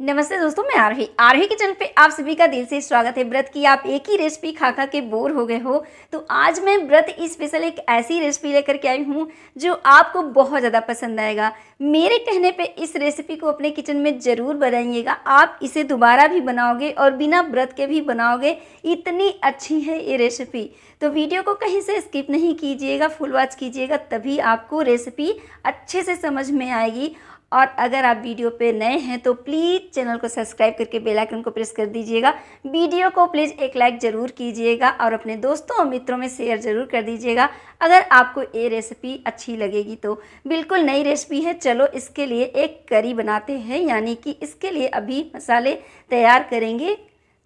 नमस्ते दोस्तों, मैं आरही आरही के चैनल पे आप सभी का दिल से स्वागत है। व्रत की आप एक ही रेसिपी खा खा के बोर हो गए हो। तो आज मैं व्रत स्पेशल एक ऐसी रेसिपी लेकर के आई हूँ, जो आपको बहुत ज़्यादा पसंद आएगा। मेरे कहने पे इस रेसिपी को अपने किचन में ज़रूर बनाइएगा। आप इसे दोबारा भी बनाओगे और बिना व्रत के भी बनाओगे। इतनी अच्छी है ये रेसिपी तो वीडियो को कहीं से स्किप नहीं कीजिएगा फुल वॉच कीजिएगा, तभी आपको रेसिपी अच्छे से समझ में आएगी। और अगर आप वीडियो पे नए हैं तो प्लीज़ चैनल को सब्सक्राइब करके बेल आइकन को प्रेस कर दीजिएगा। वीडियो को प्लीज़ एक लाइक ज़रूर कीजिएगा और अपने दोस्तों और मित्रों में शेयर ज़रूर कर दीजिएगा। अगर आपको ये रेसिपी अच्छी लगेगी तो बिल्कुल नई रेसिपी है। चलो इसके लिए एक करी बनाते हैं, यानी कि इसके लिए अभी मसाले तैयार करेंगे।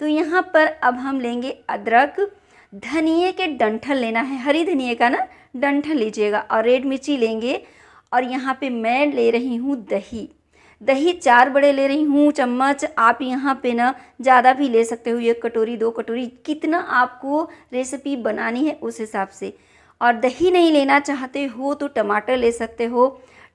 तो यहाँ पर अब हम लेंगे अदरक। धनिए के डंठल लेना है, हरी धनिए का ना डंठल लीजिएगा और रेड मिर्ची लेंगे। और यहाँ पे मैं ले रही हूँ दही। दही चार बड़े ले रही हूँ, चम्मच आप यहाँ पे ना ज़्यादा भी ले सकते हो, एक कटोरी, दो कटोरी, कितना आपको रेसिपी बनानी है उस हिसाब से। और दही नहीं लेना चाहते हो तो टमाटर ले सकते हो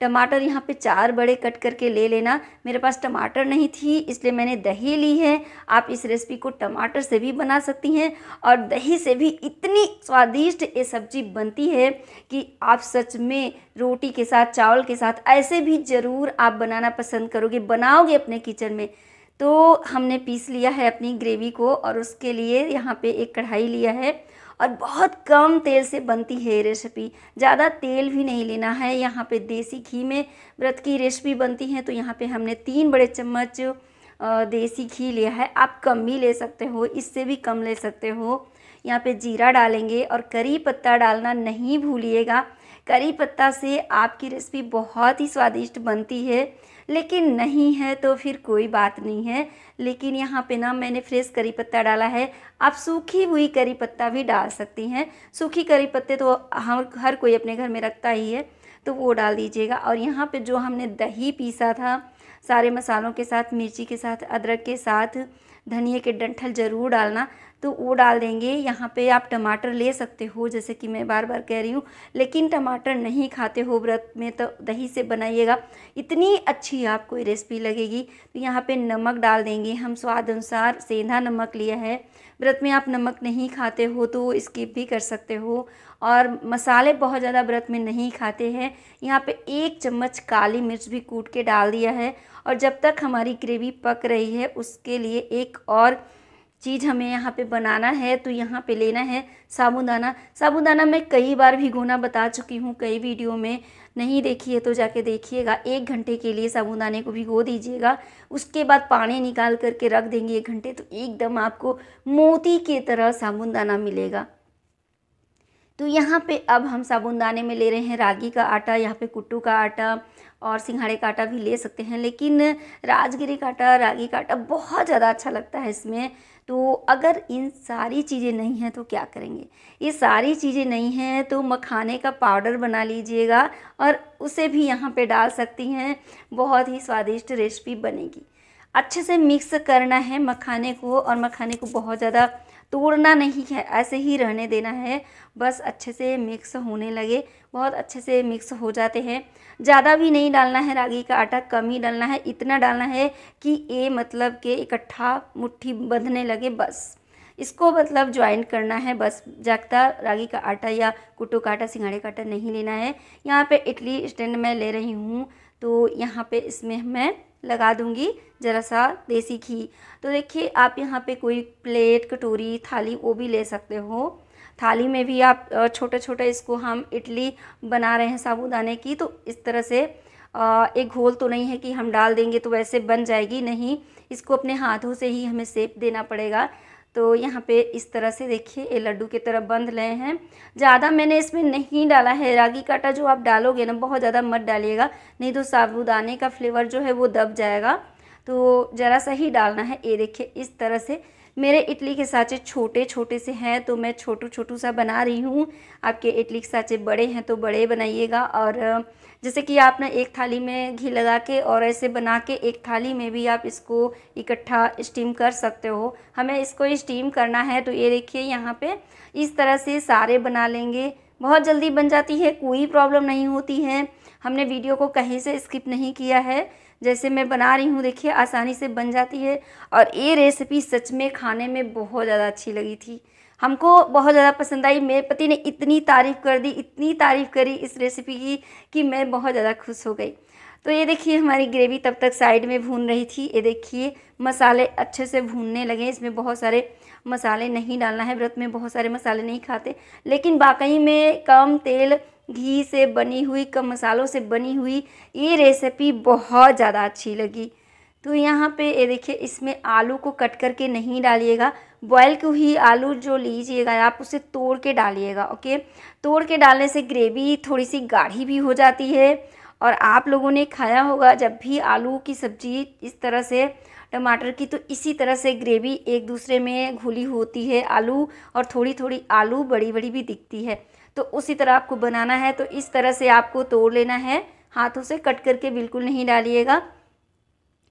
टमाटर यहाँ पे चार बड़े कट करके ले लेना। मेरे पास टमाटर नहीं थी, इसलिए मैंने दही ली है। आप इस रेसिपी को टमाटर से भी बना सकती हैं और दही से भी इतनी स्वादिष्ट ये सब्ज़ी बनती है कि आप सच में रोटी के साथ, चावल के साथ ऐसे भी ज़रूर आप बनाना पसंद करोगे, बनाओगे अपने किचन में। तो हमने पीस लिया है अपनी ग्रेवी को और उसके लिए यहाँ पे एक कढ़ाई लिया है। और बहुत कम तेल से बनती है ये रेसिपी। ज़्यादा तेल भी नहीं लेना है। यहाँ पे देसी घी में व्रत की रेसिपी बनती है तो यहाँ पे हमने तीन बड़े चम्मच देसी घी लिया है। आप कम भी ले सकते हो, इससे भी कम ले सकते हो। यहाँ पे जीरा डालेंगे और करी पत्ता डालना नहीं भूलिएगा। करी पत्ता से आपकी रेसिपी बहुत ही स्वादिष्ट बनती है। लेकिन नहीं है तो फिर कोई बात नहीं है। लेकिन यहाँ पे ना मैंने फ्रेश करी पत्ता डाला है। आप सूखी हुई करी पत्ता भी डाल सकती हैं। सूखी करी पत्ते तो हम हर कोई अपने घर में रखता ही है तो वो डाल दीजिएगा। और यहाँ पे जो हमने दही पीसा था, सारे मसालों के साथ, मिर्ची के साथ, अदरक के साथ धनिए के डंठल ज़रूर डालना। तो वो डाल देंगे। यहाँ पे आप टमाटर ले सकते हो, जैसे कि मैं बार बार कह रही हूँ, लेकिन टमाटर नहीं खाते हो व्रत में तो दही से बनाइएगा। इतनी अच्छी आपको रेसिपी लगेगी। तो यहाँ पे नमक डाल देंगे हम, स्वाद अनुसार सेंधा नमक लिया है। व्रत में आप नमक नहीं खाते हो तो स्किप भी कर सकते हो। और मसाले बहुत ज़्यादा व्रत में नहीं खाते हैं। यहाँ पे एक चम्मच काली मिर्च भी कूट के डाल दिया है। और जब तक हमारी ग्रेवी पक रही है, उसके लिए एक और चीज़ हमें यहाँ पे बनाना है तो यहाँ पे लेना है साबुदाना। साबुदाना मैं कई बार भिगोना बता चुकी हूँ, कई वीडियो में नहीं देखिए तो जाके देखिएगा। एक घंटे के लिए साबुदाने को भिगो दीजिएगा, उसके बाद पानी निकाल करके रख देंगे एक घंटे तो एकदम आपको मोती के तरह साबुदाना मिलेगा। तो यहाँ पे अब हम साबुनदाने में ले रहे हैं रागी का आटा, यहाँ पे कुट्टू का आटा और सिंघाड़े का आटा भी ले सकते हैं, लेकिन राजगिरी का आटा, रागी का आटा बहुत ज़्यादा अच्छा लगता है इसमें। तो अगर इन सारी चीज़ें नहीं हैं तो क्या करेंगे? ये सारी चीज़ें नहीं हैं तो मखाने का पाउडर बना लीजिएगा और उसे भी यहाँ पे डाल सकती हैं। बहुत ही स्वादिष्ट रेसिपी बनेगी। अच्छे से मिक्स करना है मखाने को और मखाने को बहुत ज़्यादा तोड़ना नहीं है, ऐसे ही रहने देना है। बस अच्छे से मिक्स होने लगे, बहुत अच्छे से मिक्स हो जाते हैं। ज़्यादा भी नहीं डालना है, रागी का आटा कम ही डालना है। इतना डालना है कि ये मतलब के इकट्ठा मुट्ठी बंधने लगे, बस। इसको मतलब ज्वाइन करना है, बस। जागता रागी का आटा या कुट्टू का आटा सिंगाड़े का आटा नहीं लेना है। यहाँ पे इडली स्टैंड में ले रही हूँ तो यहाँ पे इसमें मैं लगा दूँगी ज़रा सा देसी घी। तो देखिए, आप यहाँ पे कोई प्लेट, कटोरी, थाली वो भी ले सकते हो। थाली में भी आप छोटे छोटे इसको हम इडली बना रहे हैं साबुदाने की तो इस तरह से एक घोल तो नहीं है कि हम डाल देंगे तो वैसे बन जाएगी, नहीं। इसको अपने हाथों से ही हमें सेप देना पड़ेगा। तो यहाँ पे इस तरह से देखिए, ये लड्डू की तरफ़ बंध रहे हैं। ज़्यादा मैंने इसमें नहीं डाला है। रागी काटा जो आप डालोगे ना, बहुत ज़्यादा मत डालिएगा, नहीं तो साबुदाने का फ्लेवर जो है वो दब जाएगा। तो ज़रा सा ही डालना है। ये देखिए, इस तरह से मेरे इडली के साँचे छोटे छोटे से हैं तो मैं छोटू छोटू सा बना रही हूँ। आपके इडली के साँचे बड़े हैं तो बड़े बनाइएगा। और, जैसे कि आप ना एक थाली में घी लगा के और ऐसे बना के एक थाली में भी आप इसको इकट्ठा स्टीम कर सकते हो। हमें इसको स्टीम करना है तो ये देखिए, यहाँ पे इस तरह से सारे बना लेंगे। बहुत जल्दी बन जाती है, कोई प्रॉब्लम नहीं होती है। हमने वीडियो को कहीं से स्किप नहीं किया है। जैसे मैं बना रही हूँ, देखिए, आसानी से बन जाती है। और ये रेसिपी सच में खाने में बहुत ज़्यादा अच्छी लगी थी। हमको बहुत ज़्यादा पसंद आई। मेरे पति ने इतनी तारीफ़ कर दी, इतनी तारीफ़ करी इस रेसिपी की कि मैं बहुत ज़्यादा खुश हो गई। तो ये देखिए, हमारी ग्रेवी तब तक साइड में भून रही थी। ये देखिए, मसाले अच्छे से भूनने लगे। इसमें बहुत सारे मसाले नहीं डालना है। व्रत में बहुत सारे मसाले नहीं खाते। लेकिन वाकई में कम तेल घी से बनी हुई, कम मसालों से बनी हुई ये रेसिपी बहुत ज़्यादा अच्छी लगी। तो यहाँ पे ये देखिए, इसमें आलू को कट करके नहीं डालिएगा। बॉयल को ही आलू जो लीजिएगा, आप उसे तोड़ के डालिएगा ओके तोड़ के डालने से ग्रेवी थोड़ी सी गाढ़ी भी हो जाती है और आप लोगों ने खाया होगा जब भी आलू की सब्ज़ी इस तरह से, टमाटर की तो इसी तरह से ग्रेवी एक दूसरे में घुली होती है आलू और थोड़ी थोड़ी आलू बड़ी बड़ी भी दिखती है। तो उसी तरह आपको बनाना है तो इस तरह से आपको तोड़ लेना है। हाथों से कट करके बिल्कुल नहीं डालिएगा।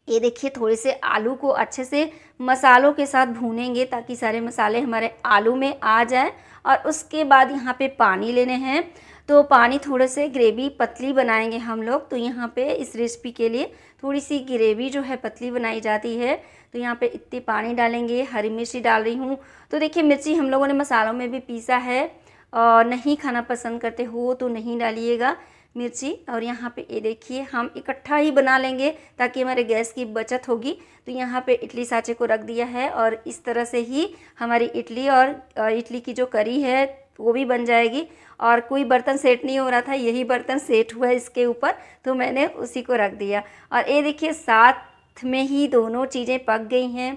ये देखिए, थोड़े से आलू को अच्छे से मसालों के साथ भूनेंगे ताकि सारे मसाले हमारे आलू में आ जाए और उसके बाद यहाँ पे पानी लेने हैं। तो पानी थोड़े से ग्रेवी पतली बनाएँगे हम लोग। तो यहाँ पे इस रेसिपी के लिए थोड़ी सी ग्रेवी जो है पतली बनाई जाती है। तो यहाँ पे इतनी पानी डालेंगे, हरी मिर्ची डाल रही हूँ। तो देखिए, मिर्ची हम लोगों ने मसालों में भी पीसा है। और नहीं खाना पसंद करते हो तो नहीं डालिएगा मिर्ची। और यहाँ पे ये देखिए, हम इकट्ठा ही बना लेंगे ताकि हमारे गैस की बचत होगी। तो यहाँ पे इडली साँचे को रख दिया है और इस तरह से ही हमारी इडली और इडली की जो करी है, वो भी बन जाएगी। और कोई बर्तन सेट नहीं हो रहा था, यही बर्तन सेट हुआ है इसके ऊपर तो मैंने उसी को रख दिया। और ये देखिए, साथ में ही दोनों चीज़ें पक गई हैं।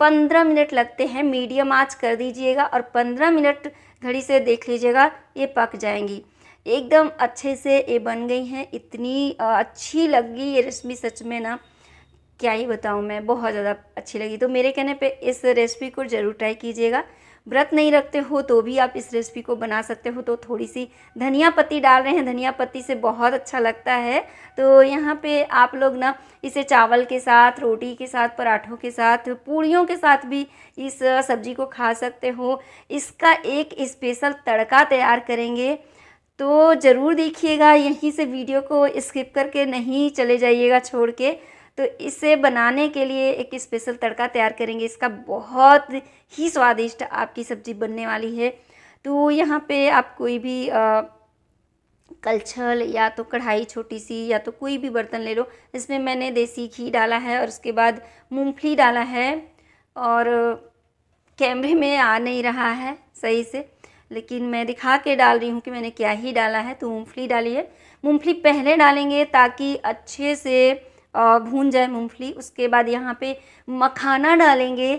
पंद्रह मिनट लगते हैं, मीडियम आँच कर दीजिएगा और पंद्रह मिनट घड़ी से देख लीजिएगा, ये पक जाएँगी। एकदम अच्छे से ये बन गई हैं, इतनी अच्छी लगी ये रेसिपी सच में ना। क्या ही बताऊँ मैं, बहुत ज़्यादा अच्छी लगी। तो मेरे कहने पे इस रेसिपी को ज़रूर ट्राई कीजिएगा। व्रत नहीं रखते हो तो भी आप इस रेसिपी को बना सकते हो। तो थोड़ी सी धनिया पत्ती डाल रहे हैं। धनिया पत्ती से बहुत अच्छा लगता है। तो यहाँ पे आप लोग ना इसे चावल के साथ, रोटी के साथ, पराठों के साथ, पूड़ियों के साथ भी इस सब्ज़ी को खा सकते हो। इसका एक स्पेशल तड़का तैयार करेंगे। तो ज़रूर देखिएगा। यहीं से वीडियो को स्किप करके नहीं चले जाइएगा छोड़ के। तो इसे बनाने के लिए एक स्पेशल तड़का तैयार करेंगे। इसका बहुत ही स्वादिष्ट आपकी सब्ज़ी बनने वाली है। तो यहाँ पे आप कोई भी आ, कलछल या तो कढ़ाई छोटी सी या तो कोई भी बर्तन ले लो इसमें मैंने देसी घी डाला है और उसके बाद मूंगफली डाला है और कैमरे में आ नहीं रहा है सही से लेकिन मैं दिखा के डाल रही हूँ कि मैंने क्या ही डाला है। तो मूँगफली डाली है। मूँगफली पहले डालेंगे ताकि अच्छे से भून जाए मूँगफली, उसके बाद यहाँ पे मखाना डालेंगे।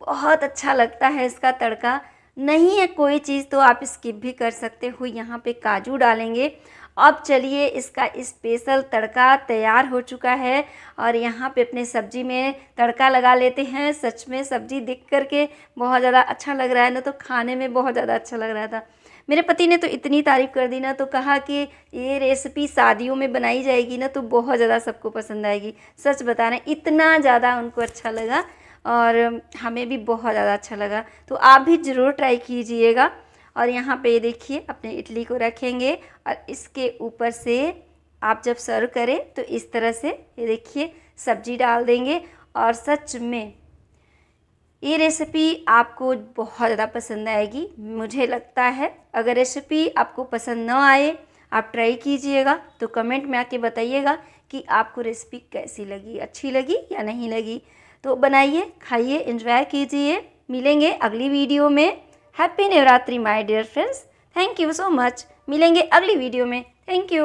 बहुत अच्छा लगता है इसका तड़का। नहीं है कोई चीज़ तो आप स्किप भी कर सकते हो, यहाँ पे काजू डालेंगे। अब चलिए इसका स्पेशल तड़का तैयार हो चुका है और यहाँ पे अपने सब्ज़ी में तड़का लगा लेते हैं। सच में सब्ज़ी दिख करके बहुत ज़्यादा अच्छा लग रहा है, ना तो खाने में बहुत ज़्यादा अच्छा लग रहा था। मेरे पति ने तो इतनी तारीफ़ कर दी ना तो कहा कि ये रेसिपी शादियों में बनाई जाएगी ना तो बहुत ज़्यादा सबको पसंद आएगी। सच बता रहे इतना ज़्यादा उनको अच्छा लगा और हमें भी बहुत ज़्यादा अच्छा लगा। तो आप भी ज़रूर ट्राई कीजिएगा। और यहाँ पे देखिए, अपने इडली को रखेंगे और इसके ऊपर से आप जब सर्व करें तो इस तरह से ये देखिए, सब्ज़ी डाल देंगे और सच में ये रेसिपी आपको बहुत ज़्यादा पसंद आएगी। मुझे लगता है अगर रेसिपी आपको पसंद ना आए, आप ट्राई कीजिएगा। तो कमेंट में आके बताइएगा कि आपको रेसिपी कैसी लगी, अच्छी लगी या नहीं लगी। तो बनाइए, खाइए एंजॉय कीजिए। मिलेंगे अगली वीडियो में। Happy Navratri my dear friends thank you so much मिलेंगे अगली वीडियो में। Thank you